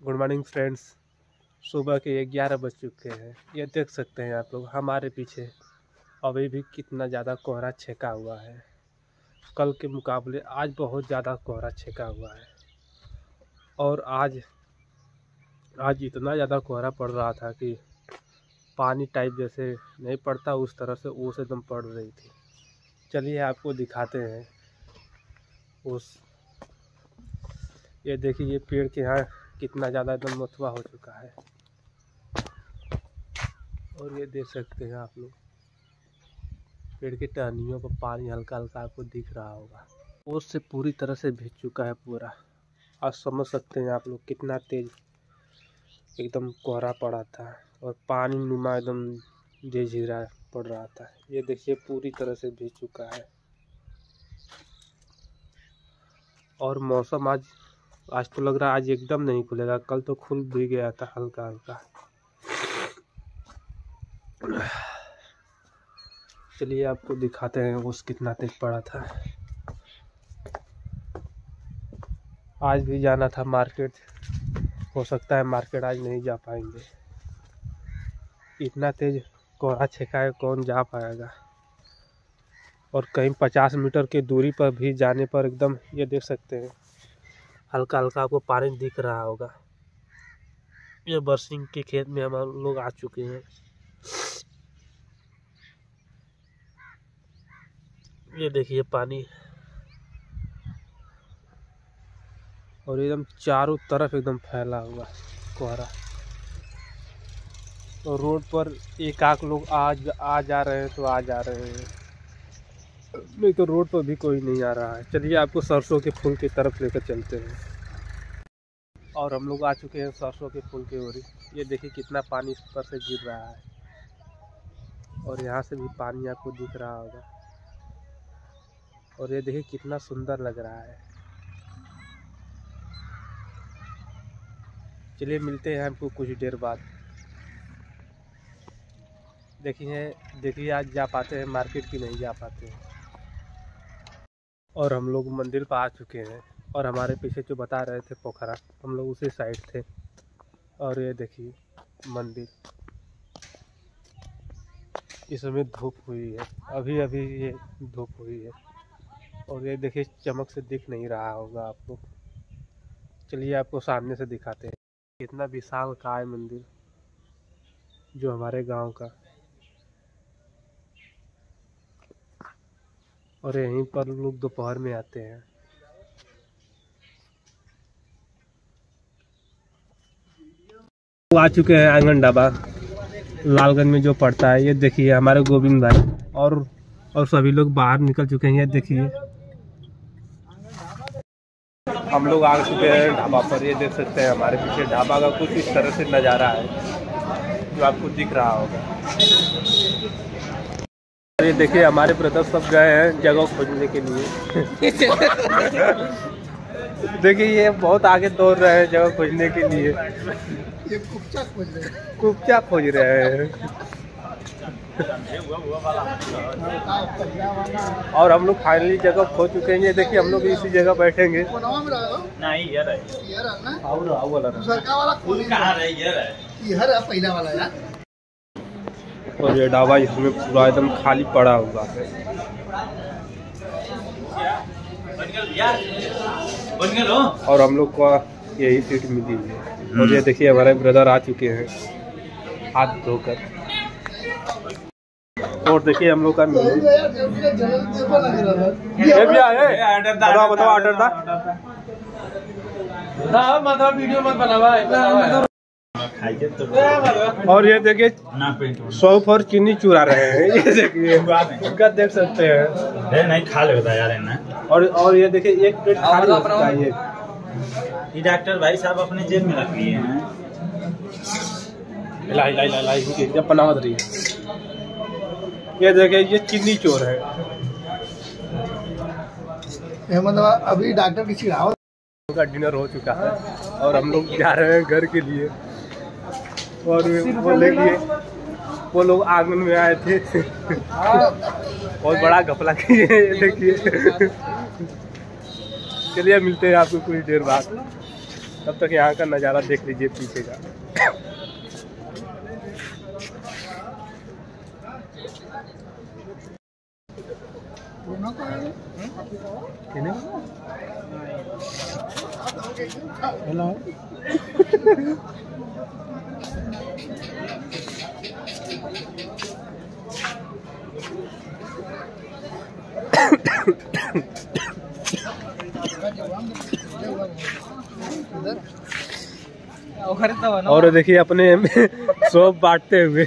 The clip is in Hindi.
Good morning friends. सुबह के ग्यारह बज चुके हैं। ये देख सकते हैं आप लोग, हमारे पीछे अभी भी कितना ज़्यादा कोहरा छेका हुआ है। कल के मुकाबले आज बहुत ज़्यादा कोहरा छेका हुआ है। और आज आज इतना ज़्यादा कोहरा पड़ रहा था कि पानी टाइप जैसे नहीं पड़ता, उस तरह से ओस एकदम पड़ रही थी। चलिए आपको दिखाते हैं। उस, ये देखिए, ये पेड़ के यहाँ कितना ज़्यादा एकदम मथुआ हो चुका है। और ये देख सकते हैं आप लोग। पेड़ की टहनियों पर पानी हल्का हल्का आपको दिख रहा होगा। ओस से पूरी तरह से भीग चुका है पूरा। आज समझ सकते हैं आप लोग कितना तेज एकदम कोहरा पड़ा था और पानी नुमा एकदम झीरा पड़ रहा था। ये देखिए पूरी तरह से भीग चुका है। और मौसम आज आज तो लग रहा है आज एकदम नहीं खुलेगा। कल तो खुल भी गया था हल्का हल्का। चलिए आपको दिखाते हैं उस कितना तेज पड़ा था। आज भी जाना था मार्केट। हो सकता है मार्केट आज नहीं जा पाएँगे। इतना तेज कोहरा छेका है, कौन जा पाएगा? और कहीं पचास मीटर की दूरी पर भी जाने पर एकदम ये देख सकते हैं। हल्का हल्का आपको पानी दिख रहा होगा। ये बरसिंग के खेत में हम लोग आ चुके हैं। ये देखिए पानी। और एकदम चारों तरफ़ एकदम फैला हुआ कोहरा। तो रोड पर एक आक लोग आज आ जा रहे हैं तो आ जा रहे हैं। नहीं तो रोड पर भी कोई नहीं आ रहा है। चलिए आपको सरसों के फूल की तरफ़ लेकर चलते हैं। और हम लोग आ चुके हैं सरसों के फूल की ओरी। ये देखिए कितना पानी इस पर से गिर रहा है। और यहाँ से भी पानी आपको दिख रहा होगा। और ये देखिए कितना सुंदर लग रहा है। चलिए मिलते हैं हमको कुछ देर बाद। देखिए देखिए आज जा पाते हैं मार्केट की नहीं जा पाते हैं। और हम लोग मंदिर पर आ चुके हैं और हमारे पीछे जो बता रहे थे पोखरा, हम लोग उसी साइड थे। और ये देखिए, मंदिर। इसमें धूप हुई है। अभी अभी ये धूप हुई है। और ये देखिए, चमक से दिख नहीं रहा होगा आपको। चलिए आपको सामने से दिखाते हैं। कितना विशाल का है मंदिर जो हमारे गाँव का और यहीं पर लोग दोपहर में आते हैं। आ चुके हैं आँगन ढाबा। लालगंज में जो पड़ता है, ये देखिए हमारे गोविंद भाई। और और सभी लोग बाहर निकल चुके हैं, ये देखिए। हम लोग आ चुके हैं ढाबा पर, ये देख सकते हैं हमारे पीछे ढाबा का कुछ इस तरह से नज़ारा है, जो आपको दिख रहा होगा। ये देखिए हमारे ब्रदर सब गए हैं जगह खोजने के लिए। देखिए ये बहुत आगे दौड़ रहे हैं जगह खोजने के लिए। ये कुपचा खोज रहे हैं। कुप्चा खोज रहे हैं और हम लोग फाइनली जगह खोज चुके हैं। ये देखिए हम लोग इसी जगह बैठेंगे। नहीं ये रहे ये रहा ना? ना वाला वाला कहाँ रहे ये रहे ये है पहला वाला यार। और ये ढाबा इसमें पूरा एकदम खाली पड़ा हुआ है। और हम लोग को यही सीट मिली है। और ये देखिए हमारे ब्रदर आ चुके हैं। हाथ धोकर। और देखिए हम लोग का मेनू। था ये भी आए बताओ बताओ ऑर्डर दा। मतलब वीडियो मत बनावा और ये देखिए ना सौफ और चीनी चुरा रहे हैं। ये देखिए इनका देख सकते हैं। नहीं खा लेता यार ना और और ये देखिए एक प्लेट खाली हो है ये। ये डॉक्टर भाई साहब अपने जेब में रख लिए हैं। लाई लाई लाई लाई जब बनावत रही है। ये देखिए ये चीनी चोर है। मतलब अभी डॉक्टर की छिड़ाव का डिनर हो चुका है और हम लोग जा रहे हैं घर के लिए। और वो देखिए वो लोग आँगन में आए थे। बहुत बड़ा घपला किए देखिए। चलिए मिलते हैं आपको कुछ देर बाद। तब तक यहाँ का नज़ारा देख लीजिए पीछे का। हेलो। और देखिए अपने सोप बांटते हुए।